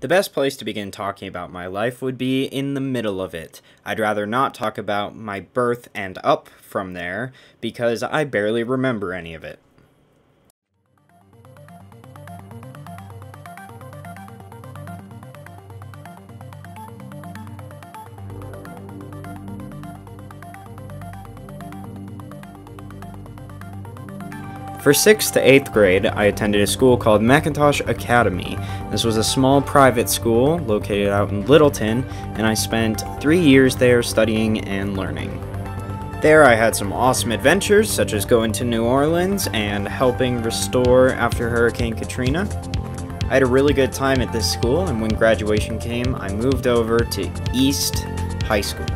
The best place to begin talking about my life would be in the middle of it. I'd rather not talk about my birth and up from there, because I barely remember any of it. For 6th to 8th grade, I attended a school called Mackintosh Academy. This was a small private school located out in Littleton, and I spent three years there studying and learning. There, I had some awesome adventures, such as going to New Orleans and helping restore after Hurricane Katrina. I had a really good time at this school, and when graduation came, I moved over to East High School.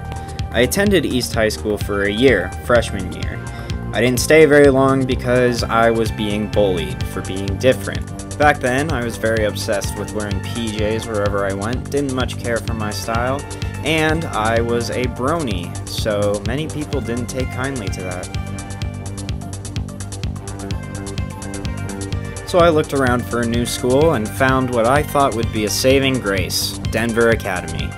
I attended East High School for a year, freshman year. I didn't stay very long because I was being bullied for being different. Back then, I was very obsessed with wearing PJs wherever I went, didn't much care for my style, and I was a brony, so many people didn't take kindly to that. So I looked around for a new school and found what I thought would be a saving grace Denver Academy.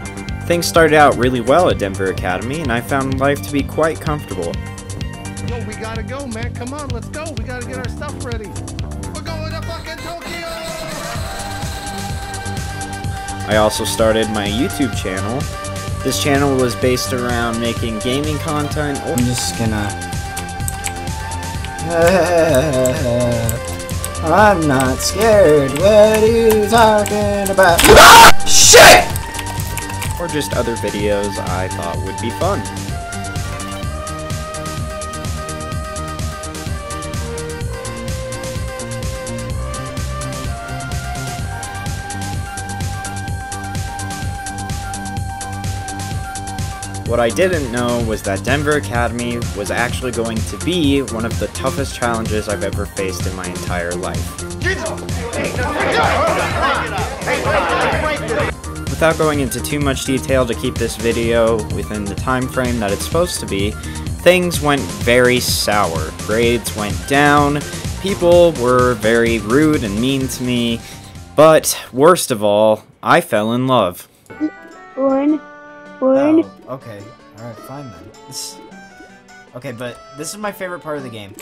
Things started out really well at Denver Academy, and I found life to be quite comfortable. Yo, we gotta go, man. Come on, let's go. We gotta get our stuff ready. We're going to fucking Tokyo! I also started my YouTube channel. This channel was based around making gaming content. I'm just gonna. I'm not scared. What are you talking about? Ah! Shit! or just other videos I thought would be fun. What I didn't know was that Denver Academy was actually going to be one of the toughest challenges I've ever faced in my entire life. Without going into too much detail to keep this video within the time frame that it's supposed to be, things went very sour. Grades went down, people were very rude and mean to me, but worst of all, I fell in love. One, one. Oh, okay. Alright, fine then. This... Okay, but this is my favorite part of the game.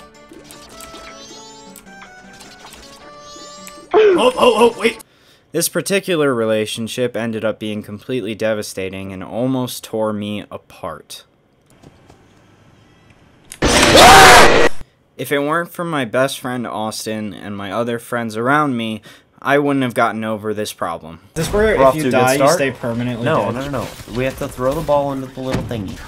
oh, oh, oh, wait! This particular relationship ended up being completely devastating and almost tore me apart. If it weren't for my best friend Austin and my other friends around me, I wouldn't have gotten over this problem. Is this where We're if you die, you stay permanently No, dead? no, no, no. We have to throw the ball into the little thingy.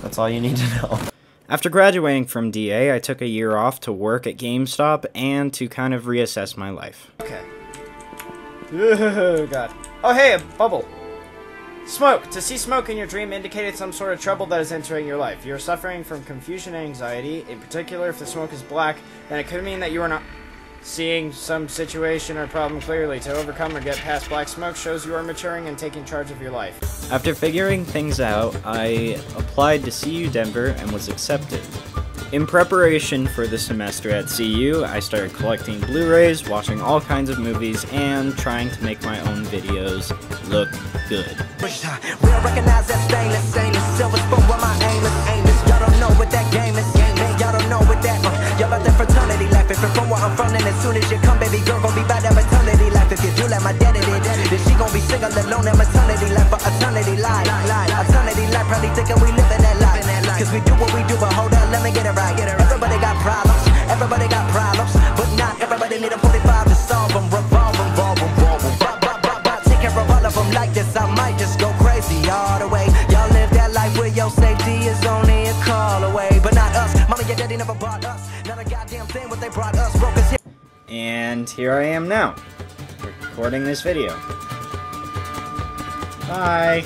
That's all you need to know. After graduating from DA, I took a year off to work at GameStop and to kind of reassess my life. Okay. Oh, God. Oh, hey, a bubble. Smoke. To see smoke in your dream indicated some sort of trouble that is entering your life. You're suffering from confusion and anxiety. In particular, if the smoke is black, then it could mean that you are not seeing some situation or problem clearly. To overcome or get past black smoke shows you are maturing and taking charge of your life. After figuring things out, I applied to CU Denver and was accepted. In preparation for the semester at CU, I started collecting Blu-rays, watching all kinds of movies, and trying to make my own videos look good. Fraternity life. If you're from where I'm from, then as soon as you come, baby girl, gon' be by that maternity life. If you do like my daddy then she gon' be single alone at maternity life for eternity life. Eternity life, probably thinking we living that life. Cause we do what And here I am now, recording this video. Bye!